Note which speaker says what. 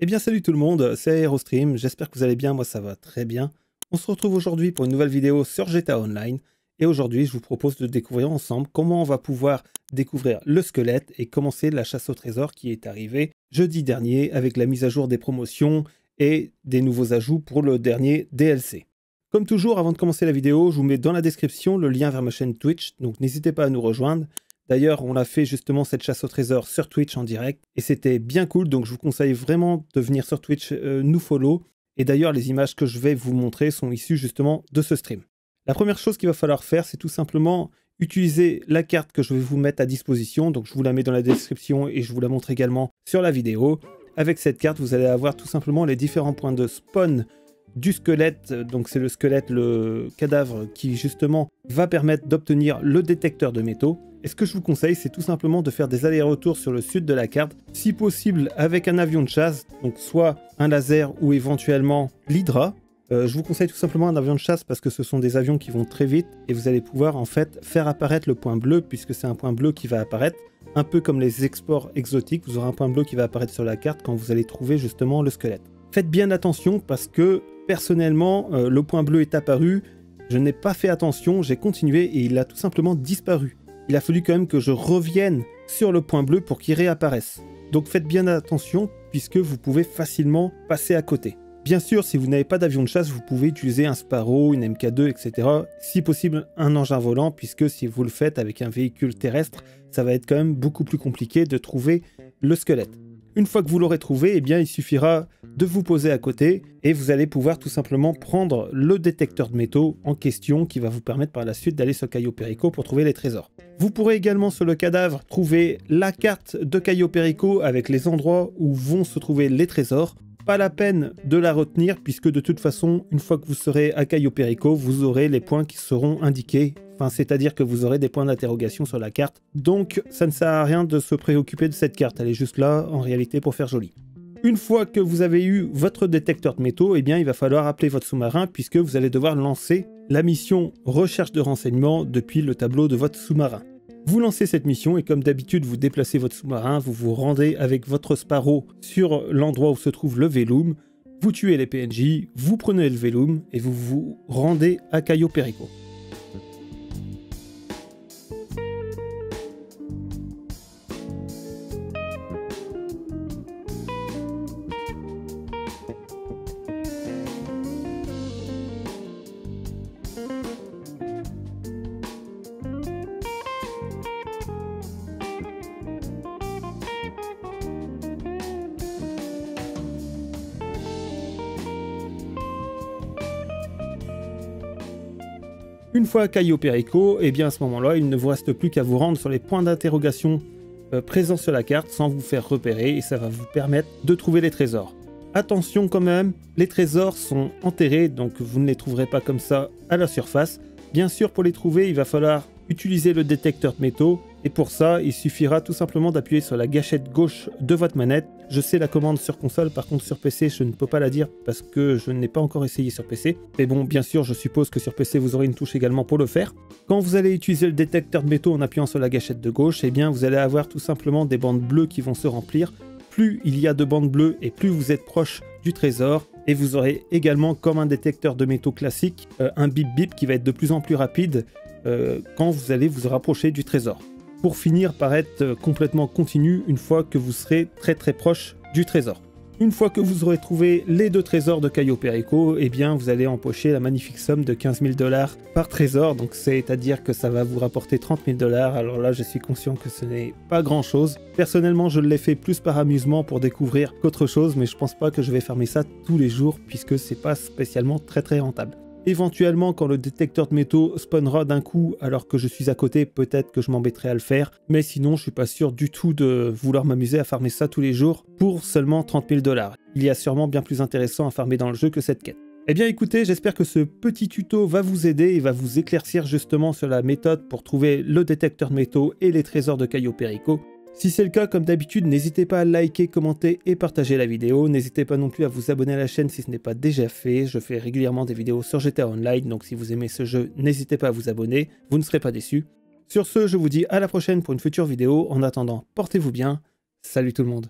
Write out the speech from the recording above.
Speaker 1: Eh bien salut tout le monde, c'est Aerostream, j'espère que vous allez bien, moi ça va très bien. On se retrouve aujourd'hui pour une nouvelle vidéo sur GTA Online, et aujourd'hui je vous propose de découvrir ensemble comment on va pouvoir découvrir le squelette et commencer la chasse au trésor qui est arrivée jeudi dernier avec la mise à jour des promotions et des nouveaux ajouts pour le dernier DLC. Comme toujours, avant de commencer la vidéo, je vous mets dans la description le lien vers ma chaîne Twitch, donc n'hésitez pas à nous rejoindre. D'ailleurs, on a fait justement cette chasse au trésor sur Twitch en direct et c'était bien cool. Donc, je vous conseille vraiment de venir sur Twitch euh, nous follow. Et d'ailleurs, les images que je vais vous montrer sont issues justement de ce stream. La première chose qu'il va falloir faire, c'est tout simplement utiliser la carte que je vais vous mettre à disposition. Donc, je vous la mets dans la description et je vous la montre également sur la vidéo. Avec cette carte, vous allez avoir tout simplement les différents points de spawn du squelette. Donc, c'est le squelette, le cadavre qui justement va permettre d'obtenir le détecteur de métaux. Et ce que je vous conseille, c'est tout simplement de faire des allers-retours sur le sud de la carte, si possible avec un avion de chasse, donc soit un laser ou éventuellement l'Hydra. Euh, je vous conseille tout simplement un avion de chasse parce que ce sont des avions qui vont très vite et vous allez pouvoir en fait faire apparaître le point bleu puisque c'est un point bleu qui va apparaître. Un peu comme les exports exotiques, vous aurez un point bleu qui va apparaître sur la carte quand vous allez trouver justement le squelette. Faites bien attention parce que personnellement, euh, le point bleu est apparu, je n'ai pas fait attention, j'ai continué et il a tout simplement disparu il a fallu quand même que je revienne sur le point bleu pour qu'il réapparaisse. Donc faites bien attention puisque vous pouvez facilement passer à côté. Bien sûr, si vous n'avez pas d'avion de chasse, vous pouvez utiliser un Sparrow, une MK2, etc. Si possible, un engin volant, puisque si vous le faites avec un véhicule terrestre, ça va être quand même beaucoup plus compliqué de trouver le squelette. Une fois que vous l'aurez trouvé, eh il suffira de vous poser à côté et vous allez pouvoir tout simplement prendre le détecteur de métaux en question qui va vous permettre par la suite d'aller sur Caillou Perico pour trouver les trésors. Vous pourrez également sur le cadavre trouver la carte de Caillou Perico avec les endroits où vont se trouver les trésors. Pas la peine de la retenir puisque de toute façon, une fois que vous serez à Caillou Perico, vous aurez les points qui seront indiqués C'est-à-dire que vous aurez des points d'interrogation sur la carte. Donc, ça ne sert à rien de se préoccuper de cette carte. Elle est juste là, en réalité, pour faire joli. Une fois que vous avez eu votre détecteur de métaux, eh bien, il va falloir appeler votre sous-marin puisque vous allez devoir lancer la mission recherche de renseignements depuis le tableau de votre sous-marin. Vous lancez cette mission et comme d'habitude, vous déplacez votre sous-marin, vous vous rendez avec votre Sparrow sur l'endroit où se trouve le Velum, vous tuez les PNJ, vous prenez le Velum et vous vous rendez à Cayo Perico. Une fois Cayo Perico, et eh bien à ce moment-là, il ne vous reste plus qu'à vous rendre sur les points d'interrogation euh, présents sur la carte sans vous faire repérer et ça va vous permettre de trouver les trésors. Attention quand même, les trésors sont enterrés donc vous ne les trouverez pas comme ça à la surface. Bien sûr pour les trouver il va falloir utiliser le détecteur de métaux et pour ça, il suffira tout simplement d'appuyer sur la gâchette gauche de votre manette. Je sais la commande sur console, par contre sur PC, je ne peux pas la dire parce que je n'ai pas encore essayé sur PC. Mais bon, bien sûr, je suppose que sur PC, vous aurez une touche également pour le faire. Quand vous allez utiliser le détecteur de métaux en appuyant sur la gâchette de gauche, eh bien, vous allez avoir tout simplement des bandes bleues qui vont se remplir. Plus il y a de bandes bleues et plus vous êtes proche du trésor, et vous aurez également, comme un détecteur de métaux classique, euh, un bip bip qui va être de plus en plus rapide euh, quand vous allez vous rapprocher du trésor pour finir par être complètement continu une fois que vous serez très très proche du trésor. Une fois que vous aurez trouvé les deux trésors de Cayo Perico, eh bien vous allez empocher la magnifique somme de 15 000 dollars par trésor, donc c'est-à-dire que ça va vous rapporter 30 000 dollars. Alors là, je suis conscient que ce n'est pas grand-chose. Personnellement, je l'ai fait plus par amusement pour découvrir qu'autre chose, mais je pense pas que je vais fermer ça tous les jours puisque c'est pas spécialement très très rentable. Éventuellement, quand le détecteur de métaux spawnera d'un coup alors que je suis à côté, peut-être que je m'embêterai à le faire. Mais sinon, je suis pas sûr du tout de vouloir m'amuser à farmer ça tous les jours pour seulement 30 000 dollars. Il y a sûrement bien plus intéressant à farmer dans le jeu que cette quête. Eh bien écoutez, j'espère que ce petit tuto va vous aider et va vous éclaircir justement sur la méthode pour trouver le détecteur de métaux et les trésors de Caillou Perico. Si c'est le cas, comme d'habitude, n'hésitez pas à liker, commenter et partager la vidéo. N'hésitez pas non plus à vous abonner à la chaîne si ce n'est pas déjà fait. Je fais régulièrement des vidéos sur GTA Online, donc si vous aimez ce jeu, n'hésitez pas à vous abonner, vous ne serez pas déçus. Sur ce, je vous dis à la prochaine pour une future vidéo. En attendant, portez-vous bien. Salut tout le monde.